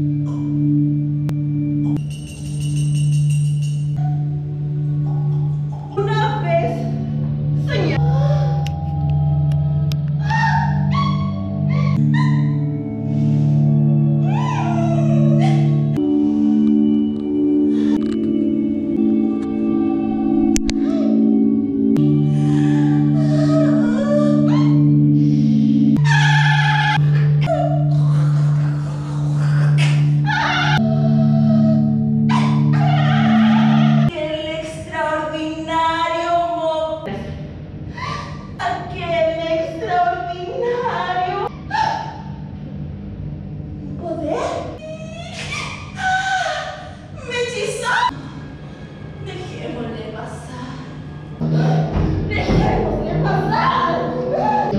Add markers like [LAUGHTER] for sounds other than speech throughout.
Mm-hmm.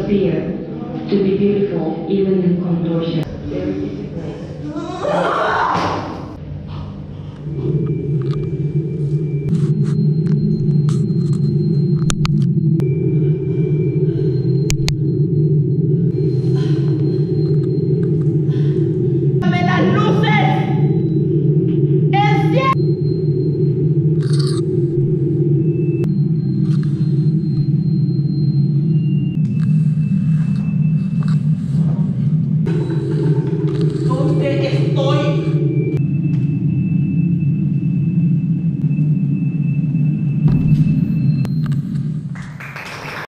Sophia, to be beautiful even in contortion. Very difficult. [LAUGHS]